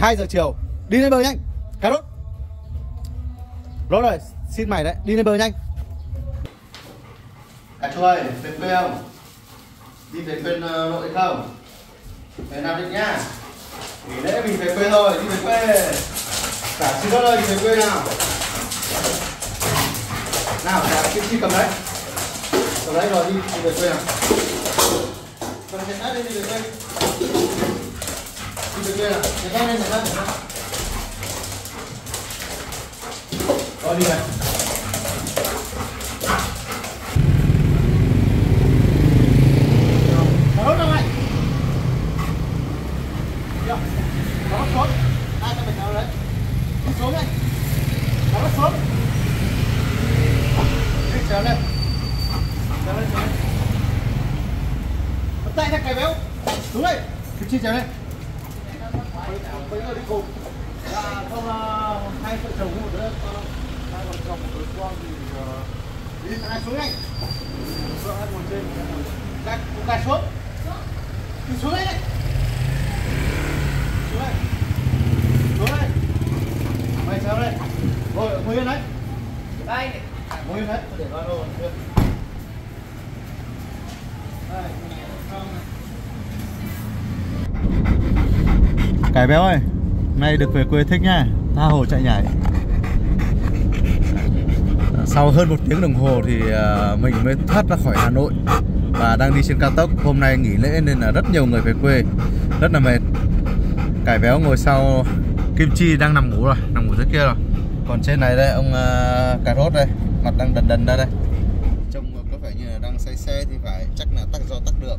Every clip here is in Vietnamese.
2 giờ chiều. Đi lên bờ nhanh. Cà rốt. Rốt rồi xin mày đấy, đi lên bờ nhanh. Cà chua ơi về quê không? Đi về quê ờ, nội không? Về nam định nhá. Nghỉ lễ mình về quê thôi, đi về quê. Cả xin rốt ơi, đi về quê nào? Nào, cả kim chi cầm đấy. Cầm đấy rồi, đi đi về quê nào? Cầm chén đi về quê đi về quê lên chén lên chén lên, chén rồi đi về Cà rốt đâu này? Được. Cà xuống. Ai cho mình cà đấy? Đi xuống đây. Cà xuống. Đi trèo lên. Trèo lên, trèo lên. Tay ra cày béo. đúng rồi, Kim chi trèo lên. Mấy người đi cùng. Là không hai vợ chồng một đứa hai vợ chồng một đứa con thì đi ai xuống nhanh. Vợ ăn ngồi trên. Cắt, cắt xuống. Đi xuống đây. Xuống đây. Xuống đây. Mày sao đây? Ngồi, ngồi yên đấy. Đây này. Ngồi yên đấy. Để coi lô chưa? Đây, xong này. Cái béo ơi, nay được về quê thích nha, tha hồ chạy nhảy. Sau hơn một tiếng đồng hồ thì à, mình mới thoát ra khỏi Hà Nội và đang đi trên cao tốc. Hôm nay nghỉ lễ nên là rất nhiều người về quê, rất là mệt. Cải béo ngồi sau Kim Chi đang nằm ngủ rồi, nằm ngủ dưới kia rồi. Còn trên này đây ông à, cà rốt đây, mặt đang đần đần ra đây. Trông có vẻ như là đang say xe thì phải, chắc là tắc do tắc đường.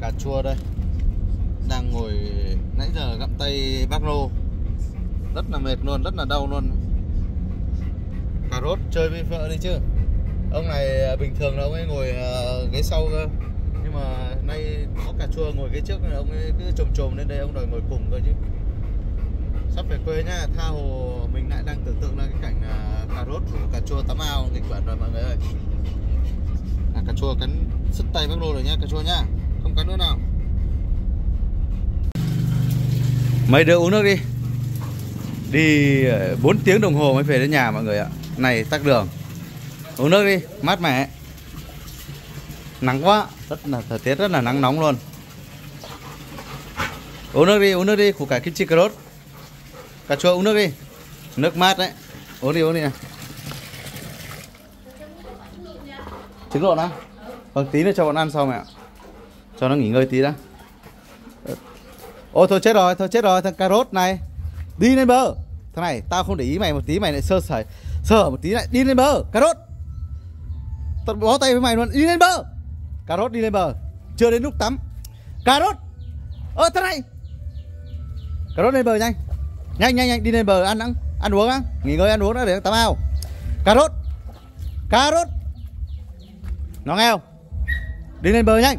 Cà chua đây, đang ngồi nãy giờ gặm tay bác lô, rất là mệt luôn, rất là đau luôn. Cà rốt chơi với vợ đi chứ. Ông này à, bình thường là ông ấy ngồi à, ghế sau cơ, nhưng mà nay có cà chua ngồi ghế trước này ông ấy cứ trồm trồm lên đây ông đòi ngồi cùng cơ chứ. Sắp về quê nhá tha hồ mình lại đang tưởng tượng ra cái cảnh là cà rốt của cà chua tắm ao nghịch quẩn rồi mọi người ơi. À, cà chua cắn sứt tay bác lô rồi nhá cà chua nhá. Không cắn nữa nào. Mấy đứa uống nước đi. Đi ờ, 4 tiếng đồng hồ mới về đến nhà mọi người ạ. Này, tắc đường. Uống nước đi, mát mẻ. Nắng quá, rất là, thời tiết rất là nắng nóng luôn. Uống nước đi, uống nước đi, củ cải kim chi cà rốt. Cà chua uống nước đi. Nước mát đấy. Uống đi uống đi nào. Trứng lộn á vâng tí nữa cho bọn ăn sau mẹ ạ. Cho nó nghỉ ngơi tí đã ôi thôi chết rồi, thôi chết rồi, thằng cà rốt này. Đi lên bờ. Thằng này, tao không để ý mày một tí, mày lại sơ sẩy, sơ một tí lại. Đi lên bờ, cà rốt. Tao bó tay với mày luôn. Đi lên bờ. Cà rốt đi lên bờ. Chưa đến lúc tắm. Cà rốt. Ơ, thằng này. Cà rốt lên bờ nhanh. Nhanh nhanh nhanh, đi lên bờ ăn ăn ăn uống á. Nghỉ ngơi, ăn uống đã để tắm ao cà rốt. Cà rốt. Nó nghe không? Đi lên bờ nhanh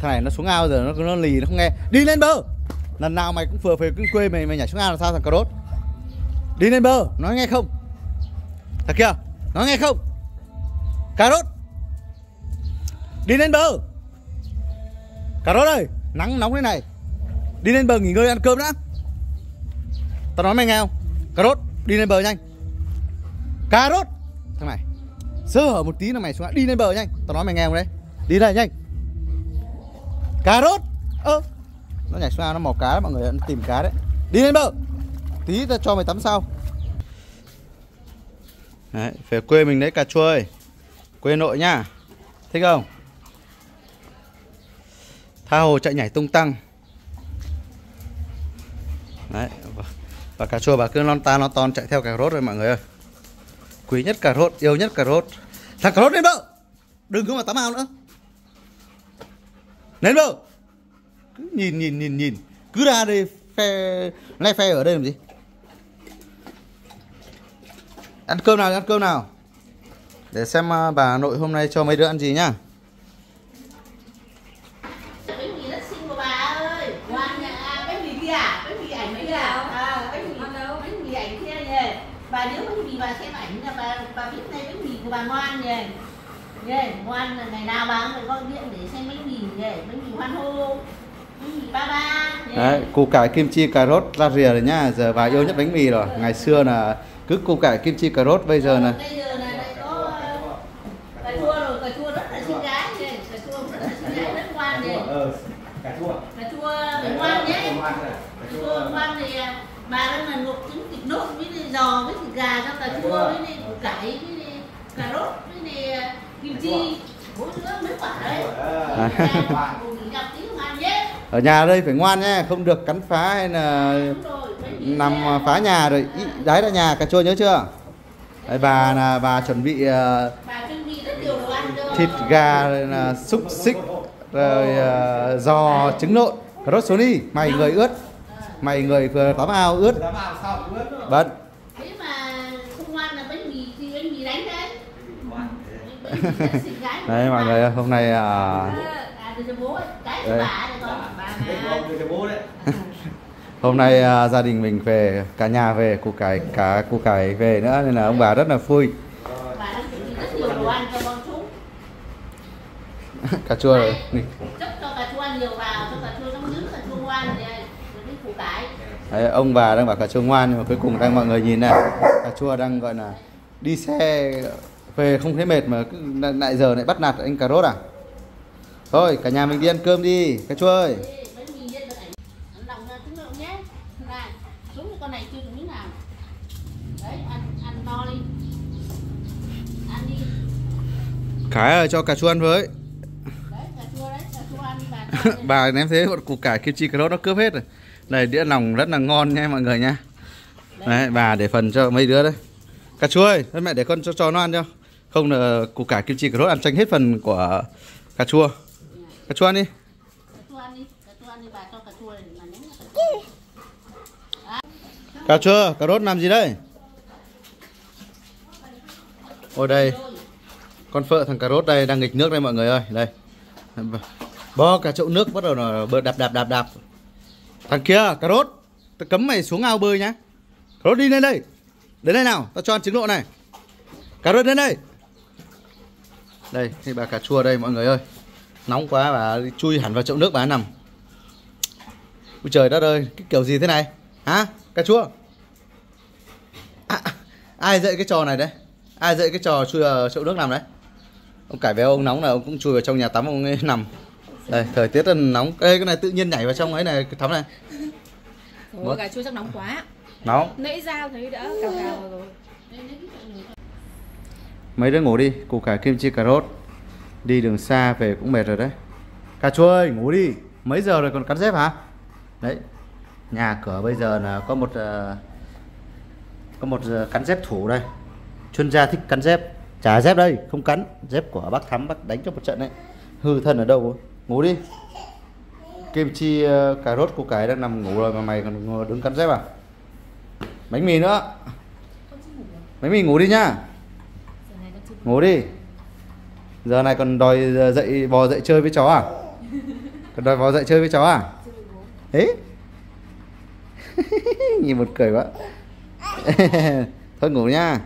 thằng này nó xuống ao giờ nó nó lì, nó không nghe. Đi lên bờ! Lần nào mày cũng vừa về cứ quê mày mày nhảy xuống ao là sao, thằng cà rốt? Đi lên bờ! Nói nghe không? Thằng kia, nói nghe không? Cà rốt! Đi lên bờ! Cà rốt ơi, nắng nóng thế này. Đi lên bờ nghỉ ngơi ăn cơm đã. Tao nói mày nghe không? Cà rốt, đi lên bờ nhanh. Cà rốt! Thằng này, Sơ hở một tí là mày xuống ao. Đi lên bờ nhanh. Tao nói mày nghe không đấy? Đi đây nhanh. Cà rốt. Ơ, Nó nhảy xuống ao, nó mò cá đấy, mọi người nó tìm cá đấy. Đi lên bờ. Tí ta cho mày tắm sau. Đấy, về quê mình đấy, cà chua ơi. Quê nội nhá Thích không? Tha hồ chạy nhảy tung tăng. Đấy, và cà chua bà cứ lon ta lon ton chạy theo cà rốt rồi, mọi người ơi. Quý nhất cà rốt, yêu nhất cà rốt. Thằng cà rốt lên bờ. Đừng có mà tắm ao nữa lên bờ cứ nhìn nhìn nhìn nhìn. Cứ ra đây phe nay phe ở đây làm gì? Ăn cơm nào ăn cơm nào? Để xem à, bà nội hôm nay cho mấy đứa ăn gì nhá. Bánh mì rất xinh của bà ơi. Ngoan nha. À, bánh mì kia à? Bánh mì ảnh mấy kia bánh mì đâu? bánh mì ảnh kia nhỉ bà nếu bánh mì bà xem ảnh là bà bà biết đây bánh mì của bà ngoan nhỉ nhỉ ngoan là ngày nào bà cũng phải gọi điện để xem bánh mì nhỉ bánh mì hoan hô bánh mì ba ba Đấy, củ cải kim chi cà rốt ra rìa rồi nhá giờ bà yêu nhất bánh mì rồi. Ngày xưa là cứ củ cải kim chi cà rốt bây giờ là bây giờ là lại có ờ, cà chua rồi cà chua rất là xinh gái cà chua rất là xinh gái rất ngoan ờ cà chua. Cà chua phải ngoan nhé. Cà chua ngoan thì à, bà đang là luộc trứng thịt nốt với giò với thịt gà cho cà chua với củ cải với cà rốt à, nhé ở nhà đây phải ngoan nhá không được cắn phá hay là nằm nhé. phá nhà rồi. Ý, đấy là nhà cà chua nhớ chưa? Đấy, bà là bà chuẩn bị ờ, bà chuẩn bị rất nhiều đồ ăn cho thịt gà rồi là xúc xích rồi ờ, giò trứng nộn cà rốt xuống đi mày người ướt. Mày người vừa tắm ao ướt. Bận thế mà không ngoan là bánh mì thì bánh mì đánh đấy bánh mì rất xinh gái của đấy mọi người hôm nay à, Đây. hôm nay à, gia đình mình về cả nhà về củ cải cả củ cải về nữa nên là ông bà rất là vui cà chua rồi Đấy, ông bà đang bảo cà chua ngoan nhưng mà cuối cùng đang mọi người nhìn này cà chua đang gọi là đi xe về không thấy mệt mà cứ lại- giờ lại bắt nạt anh cà rốt à? Thôi cả nhà mình đi ăn cơm đi cà chua ơi. Cái con này chưa được miếng nào. Đấy ăn ăn no đi. Ăn đi. Khải ơi cho cà chua ăn với. Đấy cà chua đấy cà chua ăn bà. Bà ném thế một củ cải kim chi cà rốt nó cướp hết rồi. Này đĩa lòng rất là ngon nha mọi người nha. Đấy. Bà để phần cho mấy đứa đấy. Cà chua ơi mẹ để con cho cho nó ăn cho không ờ, là củ cải kim chi cà rốt ăn tranh hết phần của cà chua. Cà chua ăn đi. Cà chua cà chua đi bà cho cà chua mà cà chua cà rốt làm gì đây? Ôi, đây. Con phợ thằng cà rốt đây đang nghịch nước đây mọi người ơi. Đây. Bo cả chậu nước bắt đầu là bơi đạp đạp đạp đạp. Thằng kia, cà rốt. Tao cấm mày xuống ao bơi nhá. Cà rốt đi lên đây. Đến đây nào, tao cho ăn trứng lộ này. Cà rốt đến đây đây thì bà cà chua đây mọi người ơi. Nóng quá bà chui hẳn vào chậu nước bà nằm. Ôi trời đất ơi cái kiểu gì thế này? Hả? Cà chua? À, ai dạy cái trò này đấy? Ai dạy cái trò chui vào chậu nước nằm đấy? Ông cải véo ông nóng là ông cũng chui vào trong nhà tắm ông ấy nằm. Đây thời tiết là nóng. Ê, cái này tự nhiên nhảy vào trong ấy này tắm này. Ủa, What? gà chua chắc nóng quá. Nóng. Nãy ra thấy đã cào cào rồi đây lấy cái chậu này mấy đứa ngủ đi củ cải kim chi cà rốt. Đi đường xa về cũng mệt rồi đấy. Cà chua ơi ngủ đi. Mấy giờ rồi còn cắn dép hả? Đấy nhà cửa bây giờ là có một uh, có một uh, cắn dép thủ đây. Chuyên gia thích cắn dép. Trả dép đây không cắn. Dép của bác thắm bác đánh cho một trận đấy. Hư thân ở đâu rồi? ngủ đi. Kim chi uh, cà rốt củ cải đang nằm ngủ rồi mà mày còn đứng cắn dép à? Bánh mì nữa. Bánh mì ngủ đi nhá Giờ này con chưa ngủ đi. Giờ này còn đòi ờ, dậy, bò dậy chơi với chó à? Còn đòi bò dậy chơi với chó à? Ấy nhìn một cười quá. Thôi ngủ nha.